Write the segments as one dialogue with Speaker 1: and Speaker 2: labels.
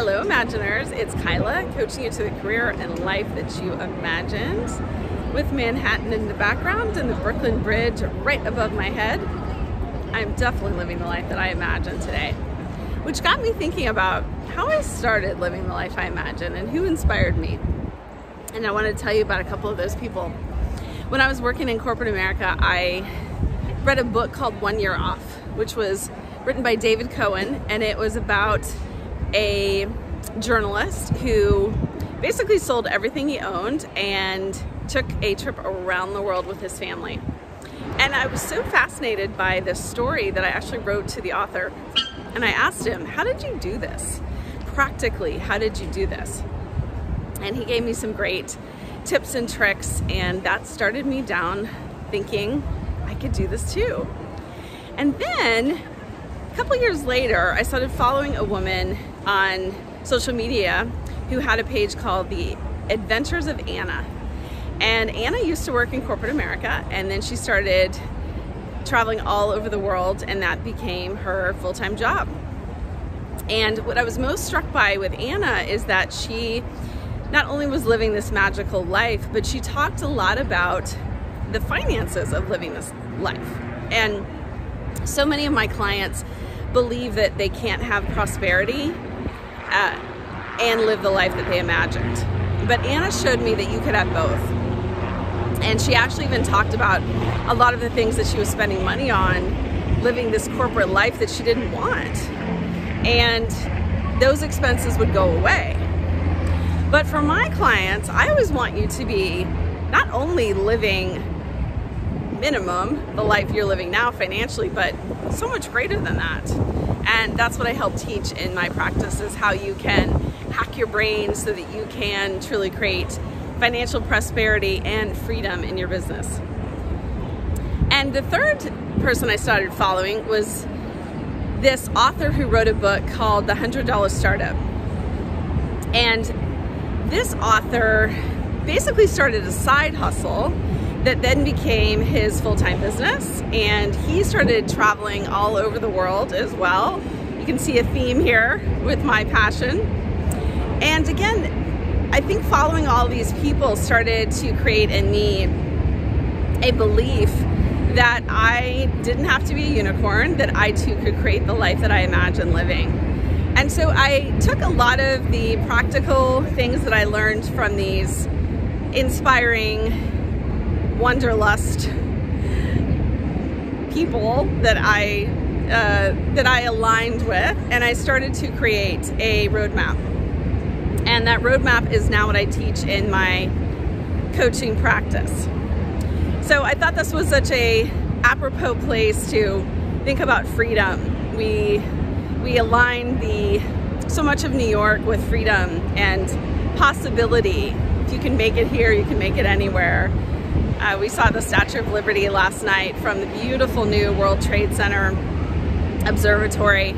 Speaker 1: Hello Imaginers, it's Kyla coaching you to the career and life that you imagined with Manhattan in the background and the Brooklyn Bridge right above my head. I'm definitely living the life that I imagined today, which got me thinking about how I started living the life I imagined and who inspired me. And I want to tell you about a couple of those people. When I was working in corporate America, I read a book called One Year Off, which was written by David Cohen, and it was about a journalist who basically sold everything he owned and took a trip around the world with his family. And I was so fascinated by this story that I actually wrote to the author and I asked him, How did you do this? Practically, how did you do this? And he gave me some great tips and tricks, and that started me down thinking I could do this too. And then a couple years later, I started following a woman on social media who had a page called The Adventures of Anna. And Anna used to work in corporate America and then she started traveling all over the world and that became her full-time job. And what I was most struck by with Anna is that she not only was living this magical life, but she talked a lot about the finances of living this life. And so many of my clients believe that they can't have prosperity uh, and live the life that they imagined. But Anna showed me that you could have both. And she actually even talked about a lot of the things that she was spending money on living this corporate life that she didn't want. And those expenses would go away. But for my clients, I always want you to be not only living minimum, the life you're living now financially, but so much greater than that. And that's what I help teach in my practice is how you can hack your brain so that you can truly create financial prosperity and freedom in your business. And the third person I started following was this author who wrote a book called The $100 Startup. And this author basically started a side hustle that then became his full-time business and he started traveling all over the world as well. You can see a theme here with my passion. And again, I think following all these people started to create in me a belief that I didn't have to be a unicorn, that I too could create the life that I imagined living. And so I took a lot of the practical things that I learned from these inspiring wanderlust people that I uh, that I aligned with, and I started to create a roadmap. And that roadmap is now what I teach in my coaching practice. So I thought this was such a apropos place to think about freedom. We we align the so much of New York with freedom and possibility. If you can make it here, you can make it anywhere. Uh, we saw the Statue of Liberty last night from the beautiful new World Trade Center Observatory.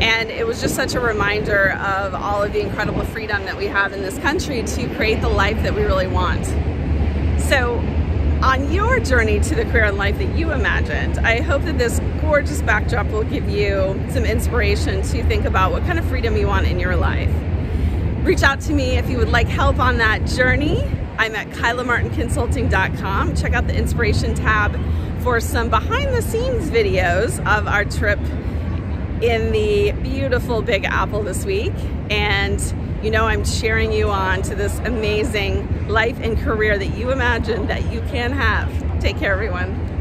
Speaker 1: And it was just such a reminder of all of the incredible freedom that we have in this country to create the life that we really want. So on your journey to the career and life that you imagined, I hope that this gorgeous backdrop will give you some inspiration to think about what kind of freedom you want in your life. Reach out to me if you would like help on that journey. I'm at kylamartinconsulting.com. Check out the inspiration tab for some behind the scenes videos of our trip in the beautiful Big Apple this week. And you know I'm cheering you on to this amazing life and career that you imagine that you can have. Take care, everyone.